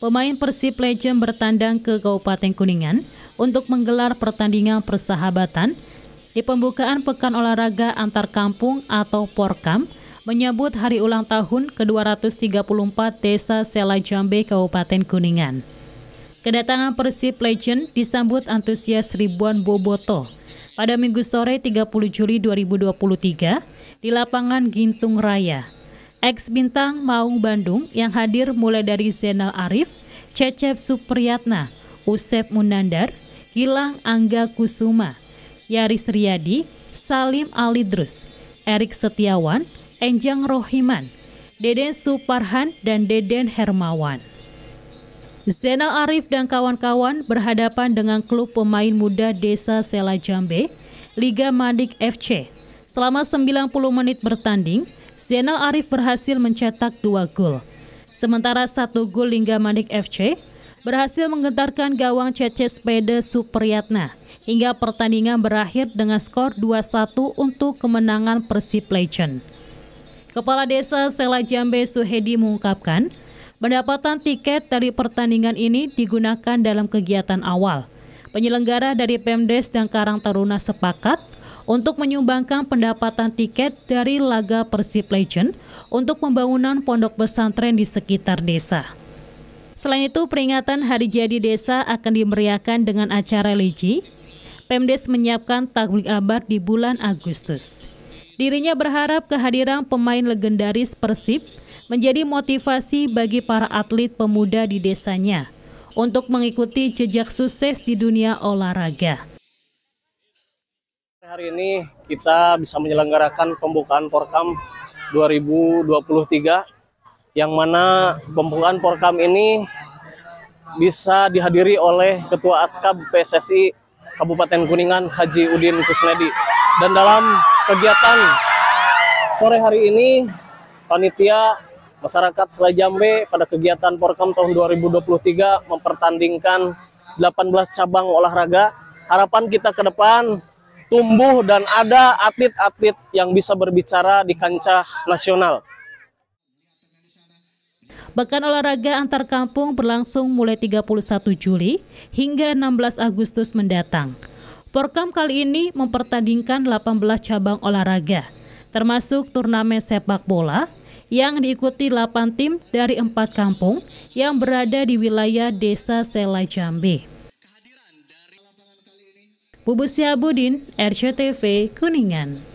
pemain Persib Legend bertandang ke Kabupaten Kuningan untuk menggelar pertandingan persahabatan di pembukaan Pekan Olahraga Antar Kampung atau Porkam menyambut hari ulang tahun ke-234 Desa Sela Jambe Kabupaten Kuningan. Kedatangan Persib Legend disambut antusias ribuan boboto pada Minggu sore 30 Juli 2023 di lapangan Gintung Raya. Ex bintang Maung Bandung yang hadir mulai dari Zainal Arif, Cecep Supriyatna, Usep Munandar, Gilang Angga Kusuma, Yaris Riyadi, Salim Alidrus, Erik Setiawan, Enjang Rohiman, Deden Suparhan, dan Deden Hermawan. Zainal Arif dan kawan-kawan berhadapan dengan klub pemain muda Desa Sela Jambe, Liga Madik FC. Selama 90 menit bertanding, Zainal Arif berhasil mencetak dua gol. Sementara satu gol Liga Madik FC berhasil menggentarkan gawang Cece Spede Supriyatna hingga pertandingan berakhir dengan skor 2-1 untuk kemenangan Persib Legend. Kepala Desa Sela Jambe Suhedi mengungkapkan, pendapatan tiket dari pertandingan ini digunakan dalam kegiatan awal. Penyelenggara dari Pemdes dan Karang Taruna sepakat untuk menyumbangkan pendapatan tiket dari laga Persib Legend untuk pembangunan pondok pesantren di sekitar desa. Selain itu, peringatan Hari Jadi Desa akan dimeriahkan dengan acara religi Pemdes menyiapkan tablik abar di bulan Agustus. Dirinya berharap kehadiran pemain legendaris Persib menjadi motivasi bagi para atlet pemuda di desanya untuk mengikuti jejak sukses di dunia olahraga. Hari ini kita bisa menyelenggarakan pembukaan Porkam 2023 yang mana pembukaan Porkam ini bisa dihadiri oleh Ketua Askab PSSI Kabupaten Kuningan Haji Udin Kusnedi. Dan dalam kegiatan sore hari ini, panitia masyarakat Selai Jambe pada kegiatan Porkam tahun 2023 mempertandingkan 18 cabang olahraga. Harapan kita ke depan tumbuh dan ada atlet-atlet yang bisa berbicara di kancah nasional. Pekan olahraga antar kampung berlangsung mulai 31 Juli hingga 16 Agustus mendatang. Porkam kali ini mempertandingkan 18 cabang olahraga, termasuk turnamen sepak bola yang diikuti 8 tim dari 4 kampung yang berada di wilayah Desa Sela Jambe. Bubu Siabudin, RCTV, Kuningan.